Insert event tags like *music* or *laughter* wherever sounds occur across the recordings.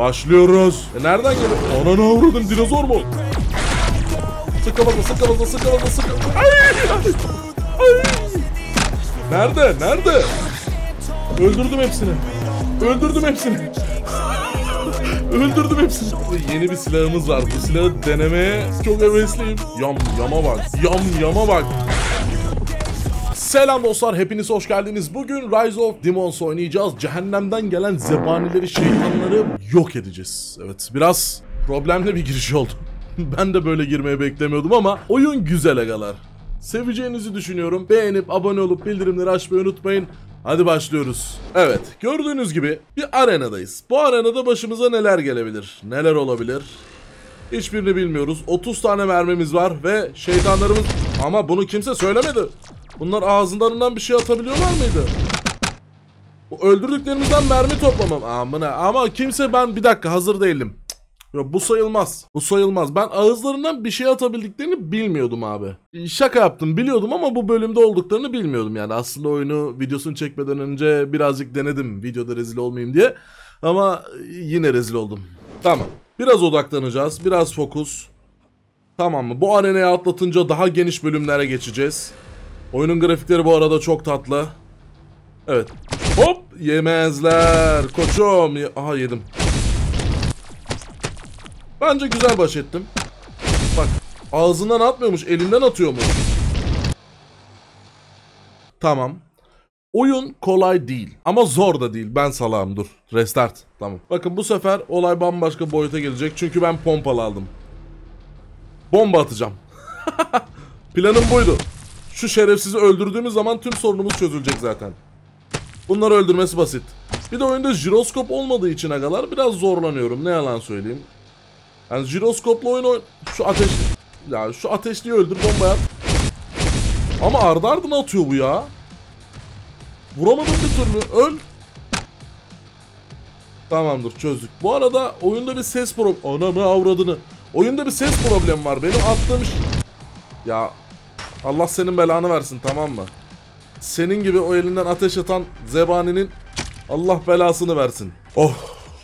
Başlıyoruz. E nereden geliyor? Ananı avradın dinozor mu? Sık kafasına sık kafasına sık kafasına sık Ay! Ay! Nerede? Nerede? Öldürdüm hepsini. Öldürdüm hepsini. Öldürdüm hepsini. Yeni bir silahımız var. Bu silahı denemeye çok hevesliyim. Yam yama bak. Yam yama bak. Selam dostlar, hepiniz hoş geldiniz. Bugün Rise of Demons oynayacağız. Cehennemden gelen zebanileri, şeytanları yok edeceğiz. Evet, biraz problemli bir giriş oldu. *laughs* ben de böyle girmeyi beklemiyordum ama oyun güzel agalar. Seveceğinizi düşünüyorum. Beğenip abone olup bildirimleri açmayı unutmayın. Hadi başlıyoruz. Evet, gördüğünüz gibi bir arenadayız. Bu arenada başımıza neler gelebilir? Neler olabilir? Hiçbirini bilmiyoruz. 30 tane mermimiz var ve şeytanlarımız... Ama bunu kimse söylemedi. Bunlar ağzından bir şey atabiliyorlar mıydı? Bu öldürdüklerimizden mermi toplamam. Amına. Ama kimse ben bir dakika hazır değilim. Yok bu sayılmaz. Bu sayılmaz. Ben ağızlarından bir şey atabildiklerini bilmiyordum abi. Şaka yaptım biliyordum ama bu bölümde olduklarını bilmiyordum yani. Aslında oyunu videosunu çekmeden önce birazcık denedim videoda rezil olmayayım diye. Ama yine rezil oldum. Tamam. Biraz odaklanacağız. Biraz fokus. Tamam mı? Bu arenayı atlatınca daha geniş bölümlere geçeceğiz. Oyunun grafikleri bu arada çok tatlı. Evet. Hop! Yemezler. Koçum. Aha yedim. Bence güzel baş ettim. Bak. Ağzından atmıyormuş. Elinden atıyormuş. Tamam. Oyun kolay değil. Ama zor da değil. Ben salağım dur. Restart. Tamam. Bakın bu sefer olay bambaşka boyuta gelecek. Çünkü ben pompalı aldım. Bomba atacağım. *laughs* Planım buydu. Şu şerefsizi öldürdüğümüz zaman tüm sorunumuz çözülecek zaten. Bunları öldürmesi basit. Bir de oyunda jiroskop olmadığı için agalar biraz zorlanıyorum. Ne yalan söyleyeyim. Yani jiroskopla oyun oyn... Şu ateş... Ya şu ateşliyi öldür bomba. Ama ardı ardına atıyor bu ya. Vuramadım bir türlü. Öl. Tamamdır çözdük. Bu arada oyunda bir ses problem... Ananı avradını. Oyunda bir ses problemi var. Benim attığım... Ya Allah senin belanı versin tamam mı? Senin gibi o elinden ateş atan zebaninin Allah belasını versin. Oh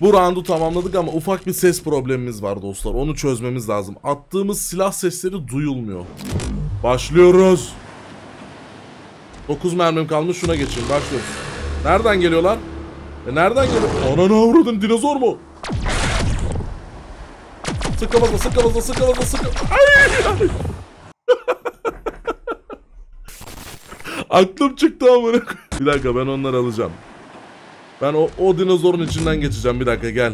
bu roundu tamamladık ama ufak bir ses problemimiz var dostlar. Onu çözmemiz lazım. Attığımız silah sesleri duyulmuyor. Başlıyoruz. 9 mermim kalmış şuna geçeyim. Başlıyoruz. Nereden geliyorlar? E nereden geliyor? Ananı avradın dinozor mu? Sık kafasına sık kafasına sık kafasına sık Ay! Aklım çıktı amına. Bir dakika ben onları alacağım. Ben o, o dinozorun içinden geçeceğim bir dakika gel.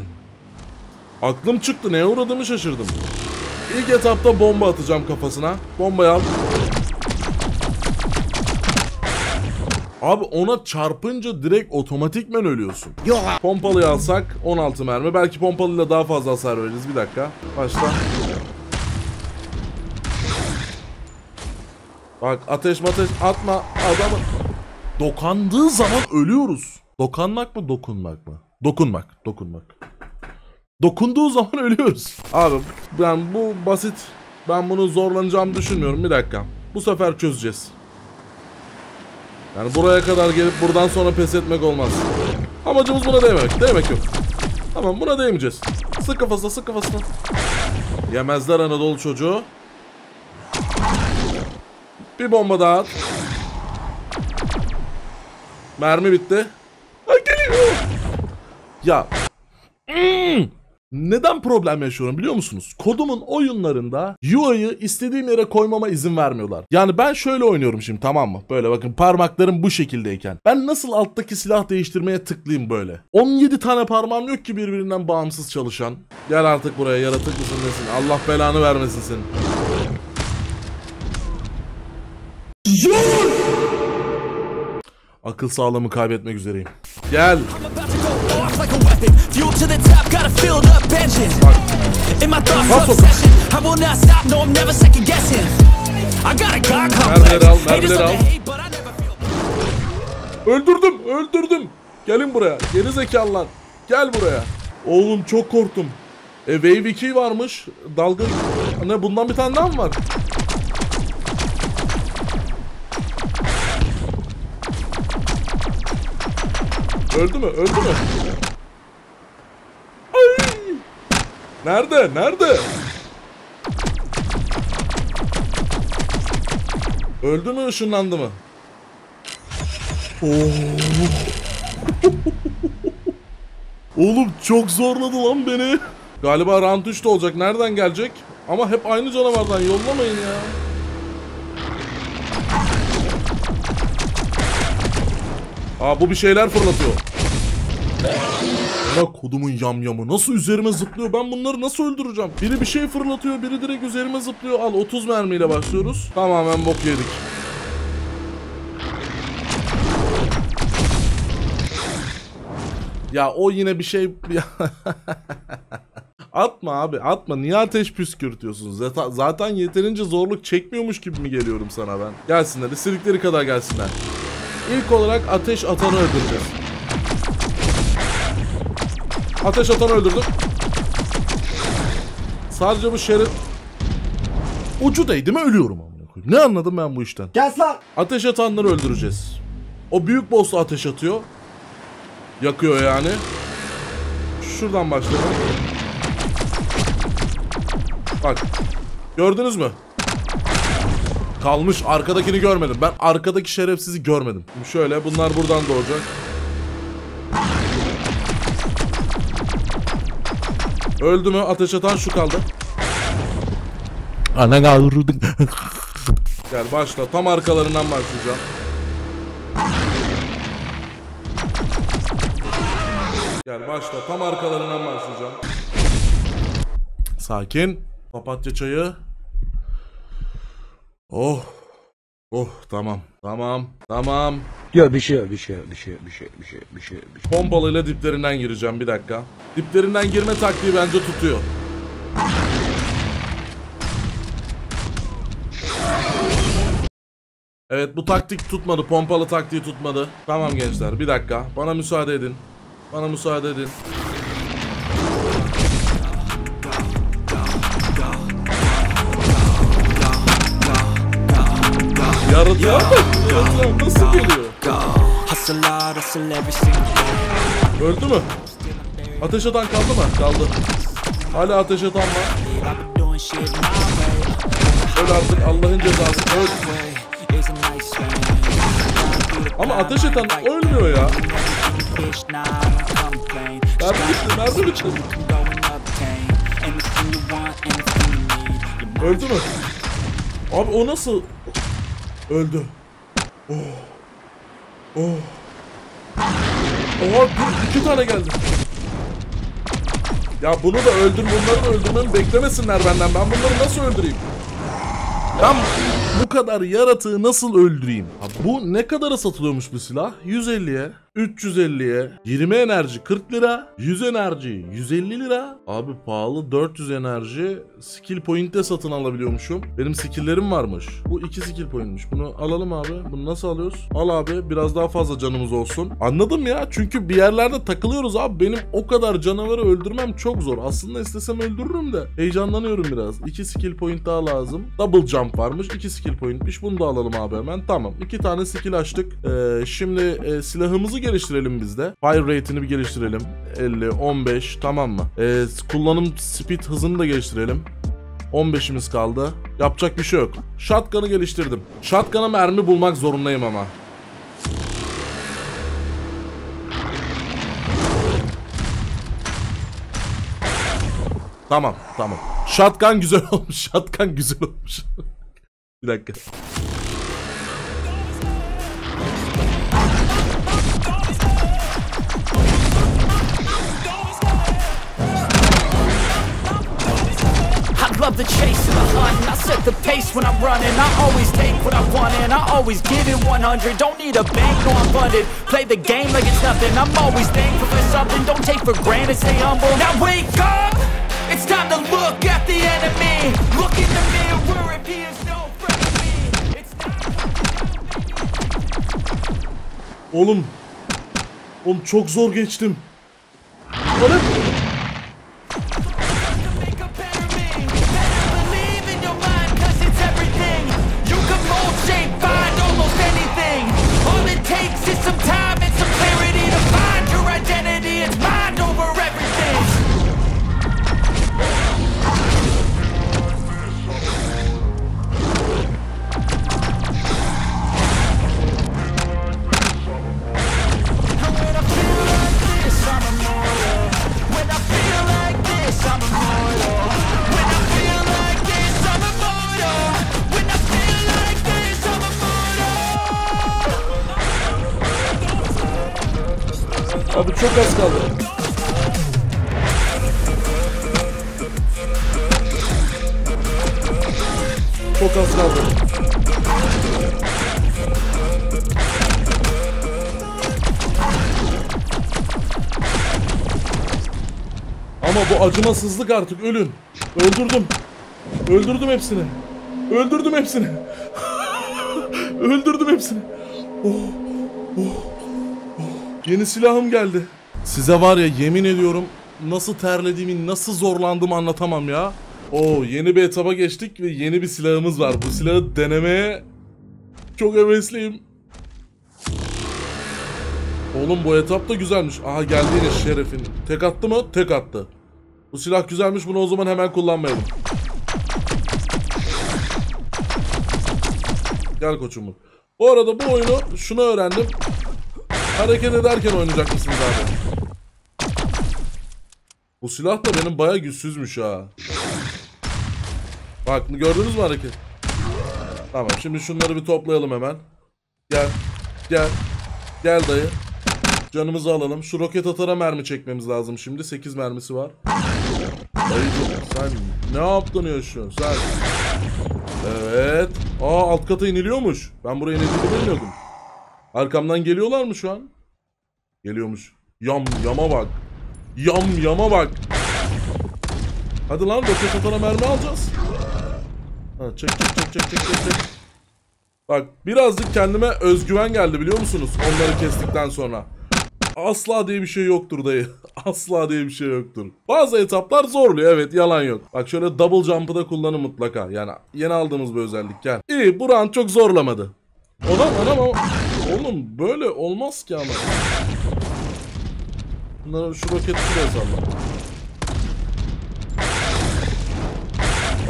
Aklım çıktı neye uğradığımı şaşırdım. İlk etapta bomba atacağım kafasına. Bombayı al. Abi ona çarpınca direkt otomatikmen ölüyorsun. Pompalıyı alsak 16 mermi. Belki pompalıyla daha fazla hasar veririz. Bir dakika. Başla. Bak ateş mateş atma adamı. Dokandığı zaman ölüyoruz. Dokanmak mı dokunmak mı? Dokunmak. Dokunmak. Dokunduğu zaman ölüyoruz. Abi ben bu basit. Ben bunu zorlanacağımı düşünmüyorum. Bir dakika. Bu sefer çözeceğiz. Yani buraya kadar gelip buradan sonra pes etmek olmaz. Amacımız buna değmemek. Değmek yok. Tamam buna değmeyeceğiz. Sık kafasına sık kafasına. Yemezler Anadolu çocuğu. Bir bomba daha at. Mermi bitti. Ha, geliyor. Ya. Hmm. Neden problem yaşıyorum biliyor musunuz? Kodumun oyunlarında UI'yı istediğim yere koymama izin vermiyorlar. Yani ben şöyle oynuyorum şimdi tamam mı? Böyle bakın parmaklarım bu şekildeyken. Ben nasıl alttaki silah değiştirmeye tıklayayım böyle? 17 tane parmağım yok ki birbirinden bağımsız çalışan. Gel artık buraya yaratık mısın nesin? Allah belanı vermesin senin. Akıl sağlığımı kaybetmek üzereyim. Gel. Öldürdüm, öldürdüm. Gelin buraya. Geri zekalılar. Gel buraya. Oğlum çok korktum. E Wave 2 varmış. Dalga... Ne bundan bir tane daha mı var? Öldü mü? Öldü mü? Ay! Nerede? Nerede? Öldü mü ışınlandı mı? Oo. *laughs* Oğlum çok zorladı lan beni. Galiba round 3'te olacak. Nereden gelecek? Ama hep aynı canavardan yollamayın ya. Aa bu bir şeyler fırlatıyor. Ana kodumun yamyamı nasıl üzerime zıplıyor ben bunları nasıl öldüreceğim? Biri bir şey fırlatıyor biri direkt üzerime zıplıyor. Al 30 mermiyle başlıyoruz. Tamamen bok yedik. Ya o yine bir şey... *laughs* atma abi atma. Niye ateş püskürtüyorsun? Zaten, zaten yeterince zorluk çekmiyormuş gibi mi geliyorum sana ben? Gelsinler istedikleri kadar gelsinler. İlk olarak ateş atanı öldüreceğiz. Ateş atanı öldürdüm. Sadece bu şerit... Ucu değdi mi ölüyorum amına koyayım. Ne anladım ben bu işten? Kes lan. Ateş atanları öldüreceğiz. O büyük boss ateş atıyor. Yakıyor yani. Şuradan başlayalım. Bak. Gördünüz mü? Kalmış. Arkadakini görmedim. Ben arkadaki şerefsizi görmedim. Şimdi şöyle bunlar buradan doğacak. Öldü mü? Ateş atan şu kaldı. Ana kavurdun. Gel başla. Tam arkalarından başlayacağım. Gel başla. Tam arkalarından başlayacağım. Sakin. Papatya çayı. Oh. Oh tamam. Tamam. Tamam. Yok bir şey yok bir şey yok bir şey yok bir şey yok bir şey yok bir şey yok. bir şey yok. Pompalıyla diplerinden gireceğim bir dakika. Diplerinden girme taktiği bence tutuyor. Evet bu taktik tutmadı. Pompalı taktiği tutmadı. Tamam gençler bir dakika. Bana müsaade edin. Bana müsaade edin. Yaratığa bak. Yaratığa nasıl geliyor? Day. Öldü mü? Ateş atan kaldı mı? Kaldı. Hala ateş atan var. Öl artık Allah'ın cezası. Öl. Ama ateş atan ölmüyor ya. Mermi bitti. Mermi bitti. Öldü mü? Abi o nasıl? Öldü. Oh. Oh. Oha dur iki tane geldi. Ya bunu da öldür, bunları da öldürmemi beklemesinler benden. Ben bunları nasıl öldüreyim? Ben bu kadar yaratığı nasıl öldüreyim? Ha, bu ne kadara satılıyormuş bu silah? 150'ye, 350'ye, 20 enerji 40 lira, 100 enerji 150 lira. Abi pahalı 400 enerji skill point'te satın alabiliyormuşum. Benim skill'lerim varmış. Bu iki skill point'miş. Bunu alalım abi. Bunu nasıl alıyoruz? Al abi biraz daha fazla canımız olsun. Anladım ya. Çünkü bir yerlerde takılıyoruz abi. Benim o kadar canavarı öldürmem çok zor. Aslında istesem öldürürüm de. Heyecanlanıyorum biraz. İki skill point daha lazım. Double jump varmış. iki skill pointmiş. Bunu da alalım abi hemen. Tamam. iki tane skill açtık. Ee, şimdi e, silahımızı geliştirelim biz de. Fire rate'ini bir geliştirelim. 50, 15 tamam mı? Ee, kullanım speed hızını da geliştirelim. 15'imiz kaldı. Yapacak bir şey yok. Shotgun'ı geliştirdim. Shotgun'a mermi bulmak zorundayım ama. Tamam, tamam. Shotgun güzel *laughs* olmuş. Shotgun güzel olmuş. bir dakika. Love the chase and the hunt. I set the pace when I'm running. I always take what I want and I always give it 100 Don't need a bank, no I'm funded. Play the game like it's nothing. I'm always thankful for something. Don't take for granted, stay humble. Now wake up! It's time to look at the enemy. Look in the mirror if he is no friend of me. It's Oğlum. Oğlum çok zor geçtim. Oğlum. Abi çok az kaldı. Çok az kaldı. Ama bu acımasızlık artık ölün. Öldürdüm. Öldürdüm hepsini. Öldürdüm hepsini. *laughs* Öldürdüm hepsini. Oh, oh. Yeni silahım geldi. Size var ya yemin ediyorum nasıl terlediğimi, nasıl zorlandığımı anlatamam ya. Oo yeni bir etaba geçtik ve yeni bir silahımız var. Bu silahı denemeye çok hevesliyim. Oğlum bu etap da güzelmiş. Aha geldi yine şerefin. Tek attı mı? Tek attı. Bu silah güzelmiş bunu o zaman hemen kullanmayalım. Gel koçum. Bu arada bu oyunu şunu öğrendim. Hareket ederken oynayacak mısınız abi? Bu silah da benim baya güçsüzmüş ha. Bak gördünüz mü hareket? Tamam şimdi şunları bir toplayalım hemen. Gel. Gel. Gel dayı. Canımızı alalım. Şu roket atara mermi çekmemiz lazım şimdi. 8 mermisi var. Dayıcım sen ne yaptın yaşıyorsun sen? Evet. Aa alt kata iniliyormuş. Ben buraya inildiğini bilmiyordum. Arkamdan geliyorlar mı şu an? Geliyormuş. Yam yama bak. Yam yama bak. Hadi lan roket atana mermi alacağız. Ha, çek çek çek çek çek çek. Bak birazcık kendime özgüven geldi biliyor musunuz? Onları kestikten sonra. Asla diye bir şey yoktur dayı. *laughs* Asla diye bir şey yoktur. Bazı etaplar zorluyor evet yalan yok. Bak şöyle double jump'ı da kullanın mutlaka. Yani yeni aldığımız bir özellik gel. İyi bu round çok zorlamadı. Anam anam ama. Oğlum böyle olmaz ki ama. Bunları şu roketi şuraya salla.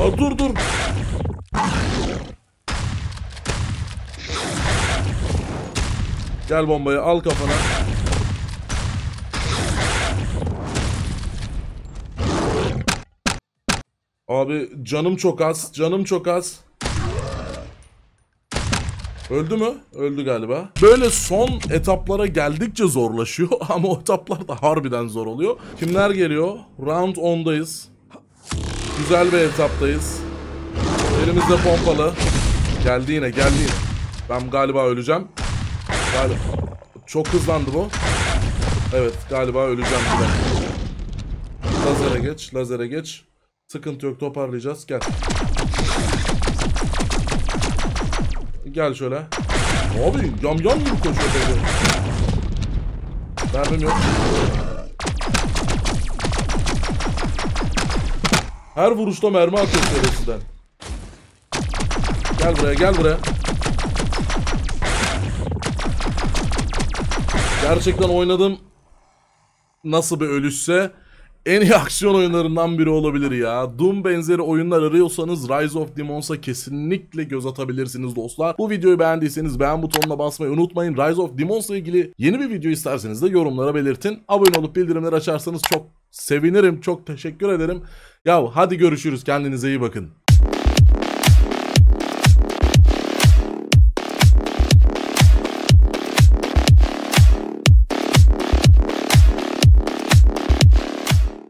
Aa, dur dur. Gel bombayı al kafana. Abi canım çok az. Canım çok az. Öldü mü? Öldü galiba. Böyle son etaplara geldikçe zorlaşıyor *laughs* ama o etaplar da harbiden zor oluyor. Kimler geliyor? Round 10'dayız. Güzel bir etaptayız. Elimizde pompalı. Geldi yine, geldi yine. Ben galiba öleceğim. Galiba. Çok hızlandı bu. Evet, galiba öleceğim. Lazere geç, lazere geç. Sıkıntı yok, toparlayacağız. Gel. Gel şöyle. Abi yam yam gibi koşuyor böyle. Mermim yok. Her vuruşta mermi atıyor şerefsizden. Gel buraya gel buraya. Gerçekten oynadığım nasıl bir ölüşse en iyi aksiyon oyunlarından biri olabilir ya. Doom benzeri oyunlar arıyorsanız Rise of Demons'a kesinlikle göz atabilirsiniz dostlar. Bu videoyu beğendiyseniz beğen butonuna basmayı unutmayın. Rise of Demons'la ilgili yeni bir video isterseniz de yorumlara belirtin. Abone olup bildirimleri açarsanız çok sevinirim. Çok teşekkür ederim. Ya hadi görüşürüz. Kendinize iyi bakın.